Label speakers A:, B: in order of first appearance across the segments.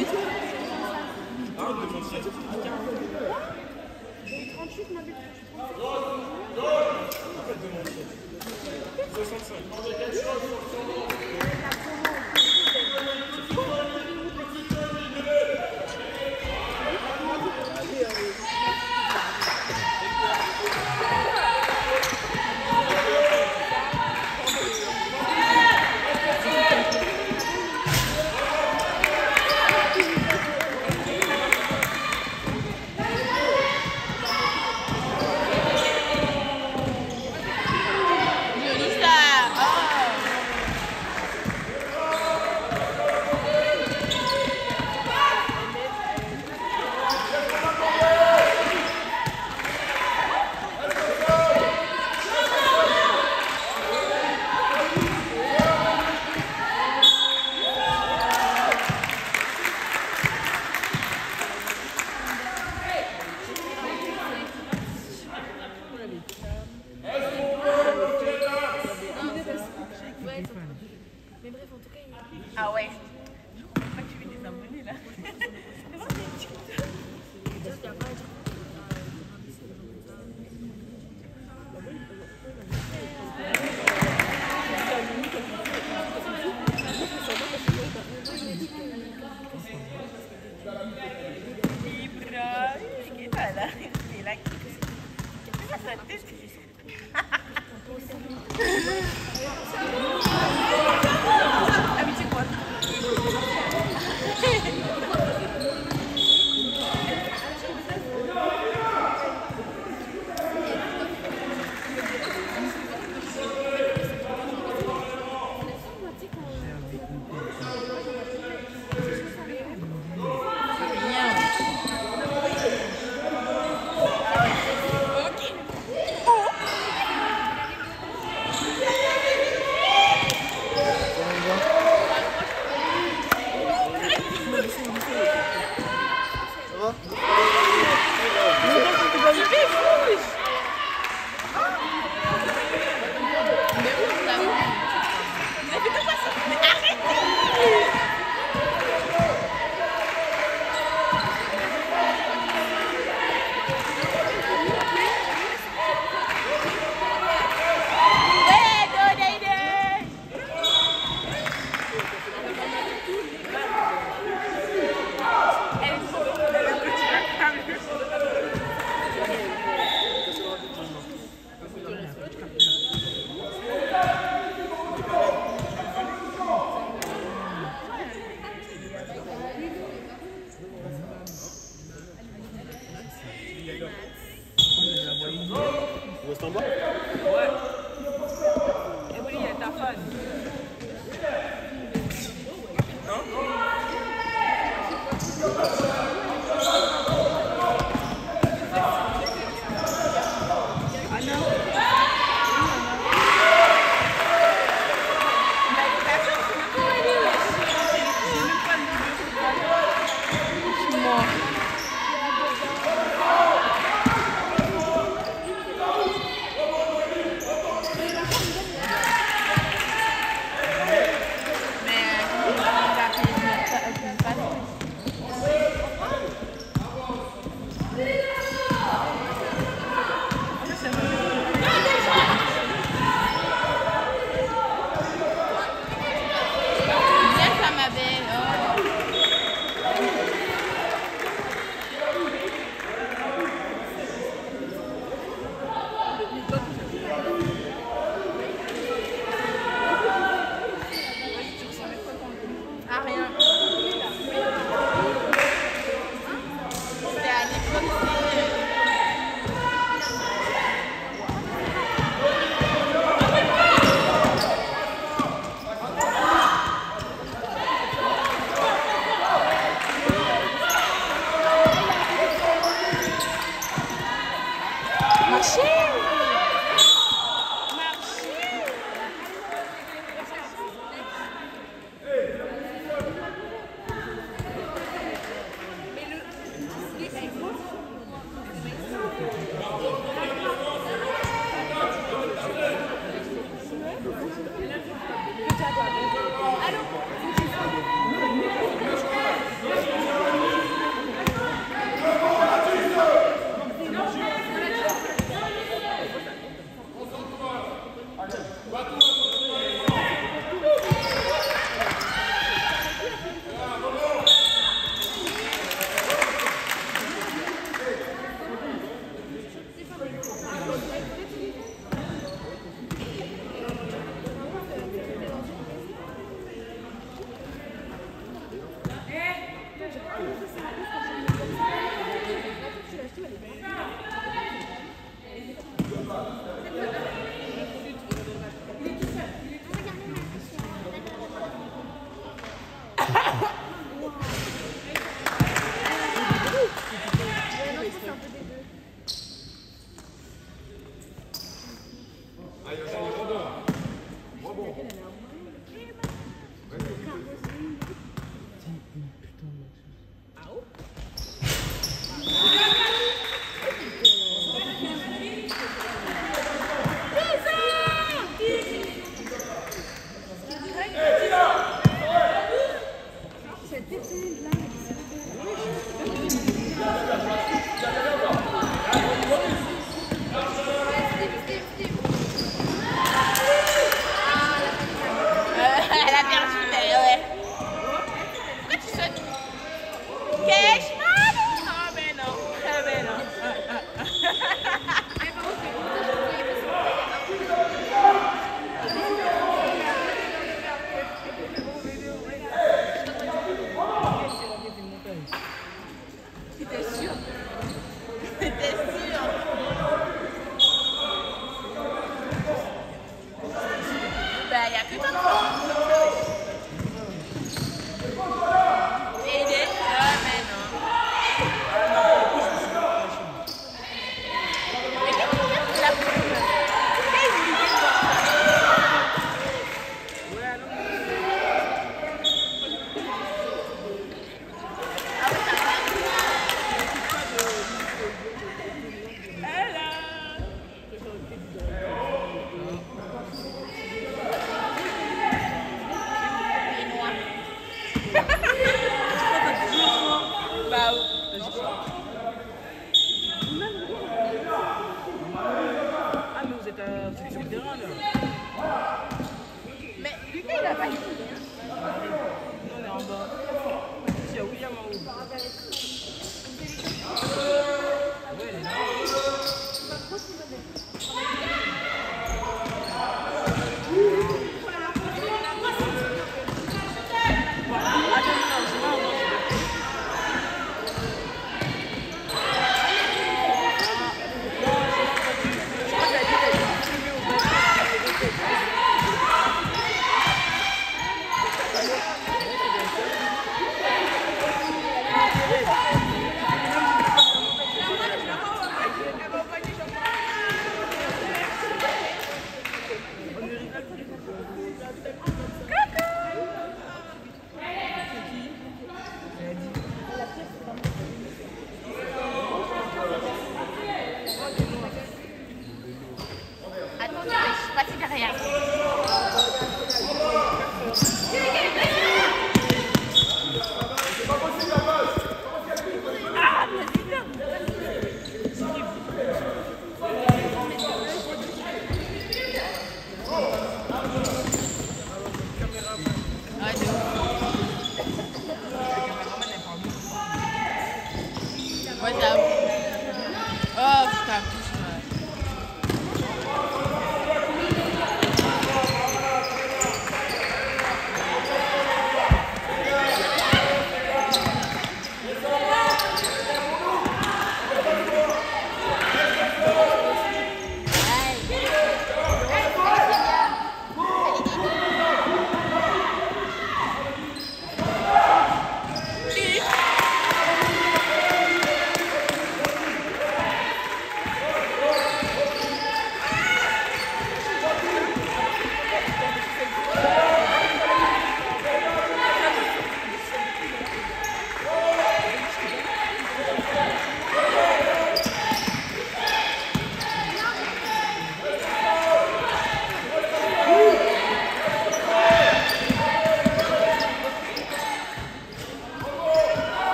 A: Ah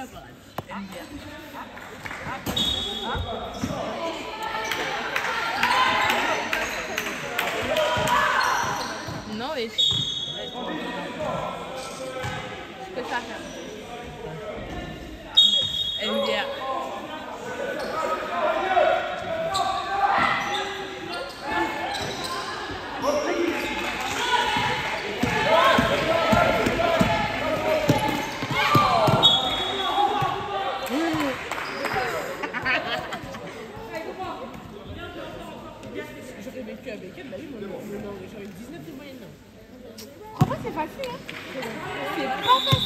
A: No, it's...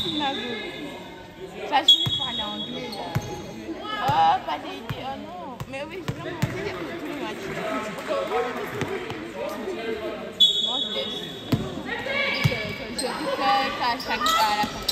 A: vie. Ça, je voulais parler anglais, là. Oh, pas d'idée, oh non. Mais oui, je trucs tous les matins. Bon, je. Je chaque contrepartie.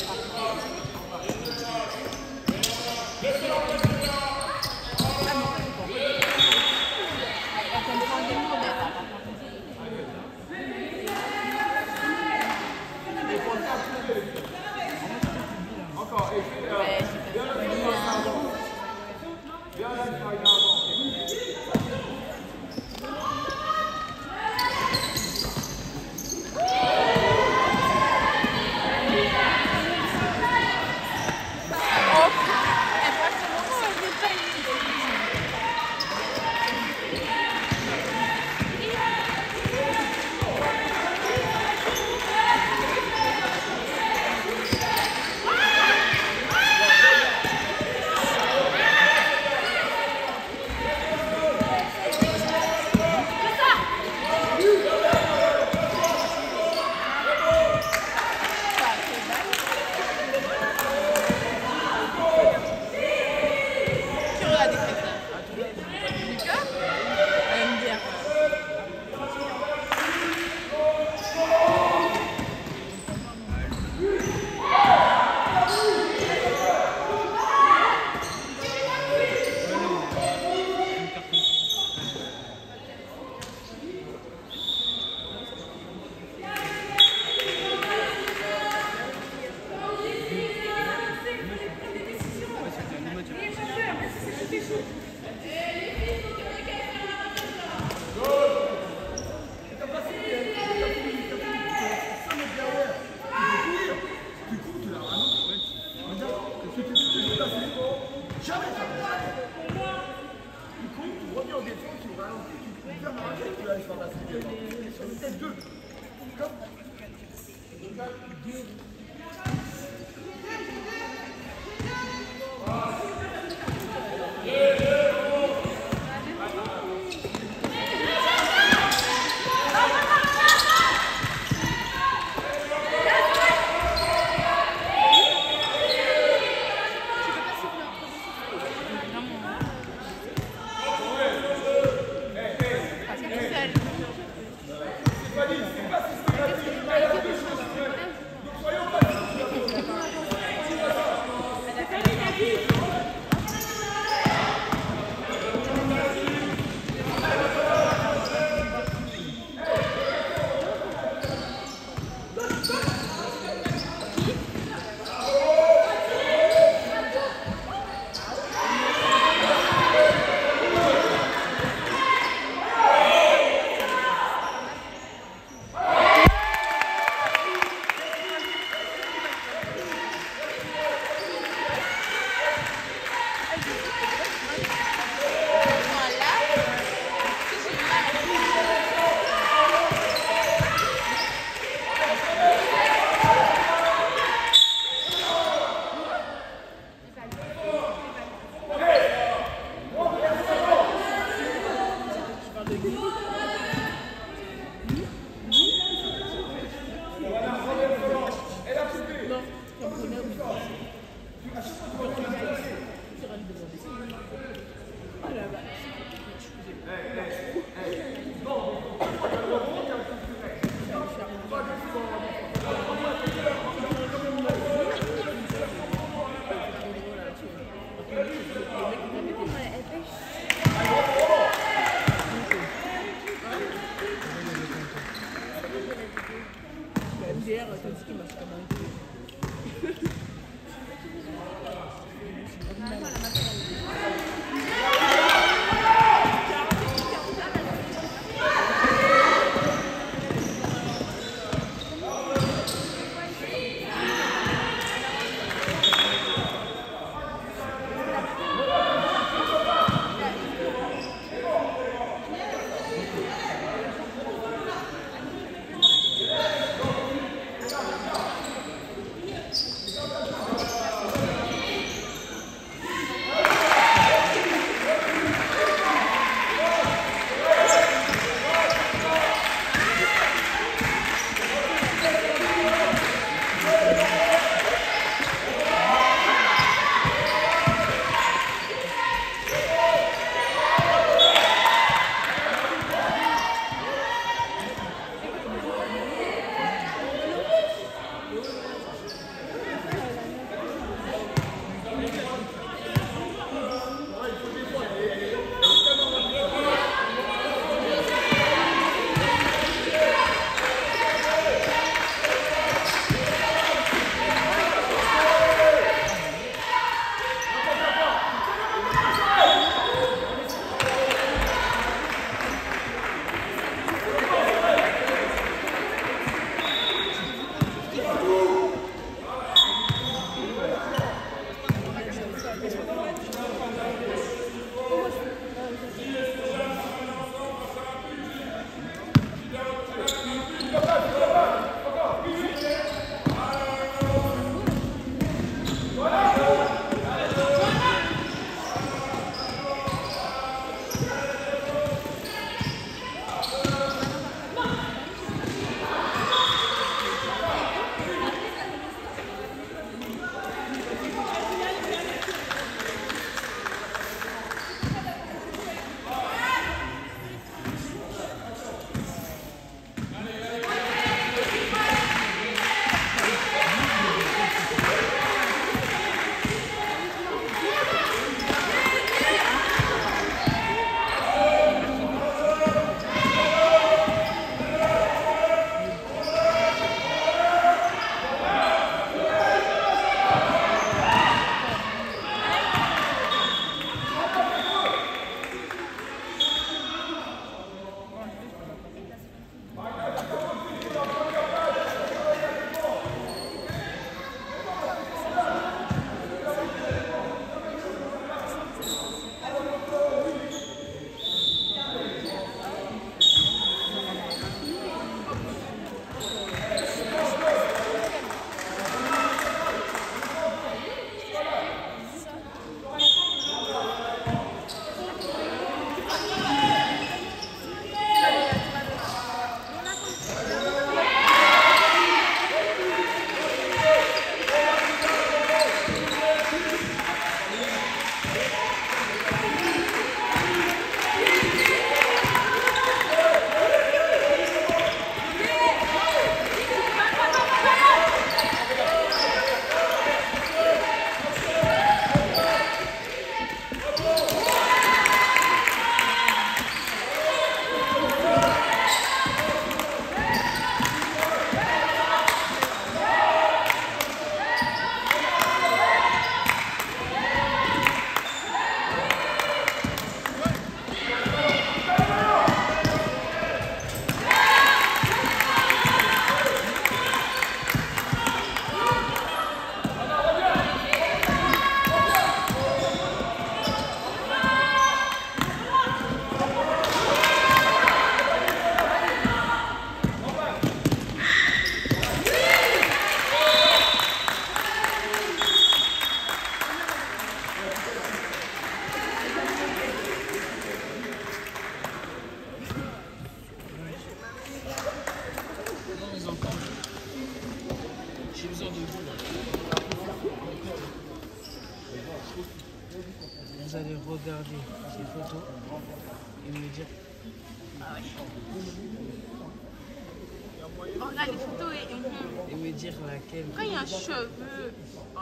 A: Cheveu. Oh.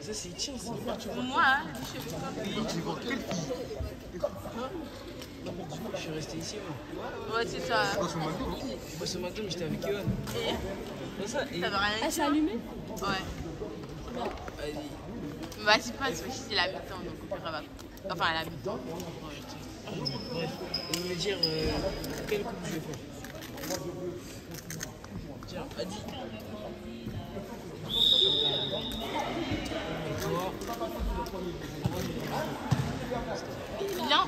B: Ça c'est ça.
A: Pour moi, hein, les cheveux comme
C: Tu vois quelle fille
B: Je suis resté ici moi.
A: Ouais, c'est ça.
C: Pas sur McDo,
B: Je bosse au McDo mais j'étais avec Yohan.
A: Et
B: C'est ça et
A: ça veut rien
D: Elle s'est allumée
A: Ouais.
B: vas-y.
A: Vas-y, pas, que c'est la mi-temps, donc on verra. Enfin, à la mi-temps.
B: Bref, et me dire euh, quelle coupe je vais faire. Tiens, vas-y.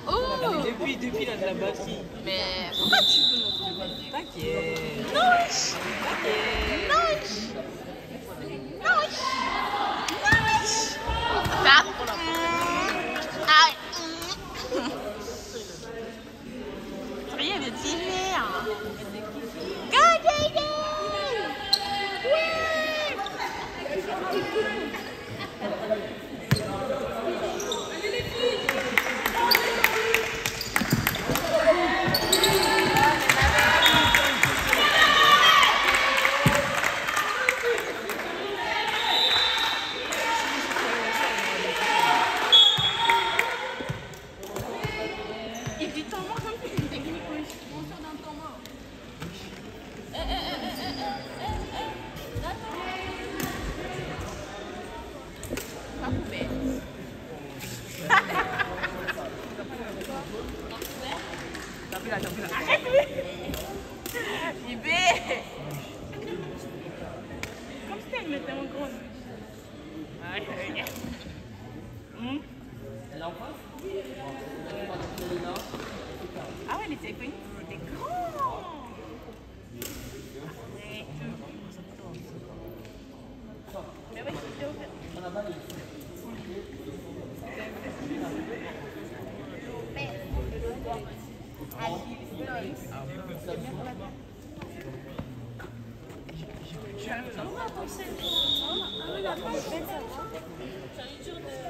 A: Oh
B: Depuis, depuis il a de la batterie.
A: Mais pourquoi tu veux
B: T'inquiète.
A: Noche
B: T'inquiète.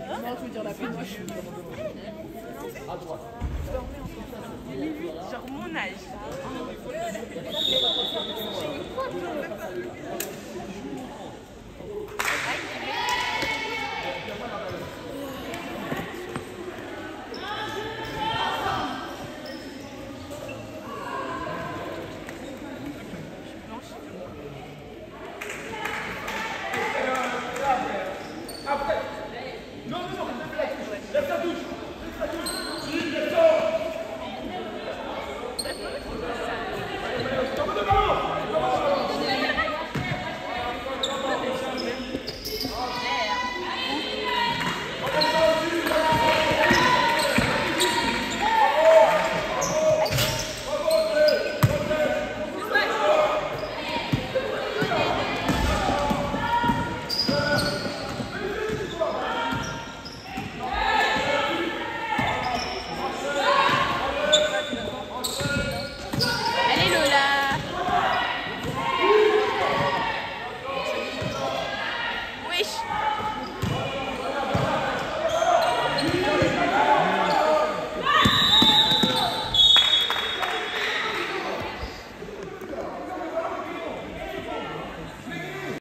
A: Non, je veux dire la paix,
D: moi je suis. À droite. Ah,
A: Genre mon âge.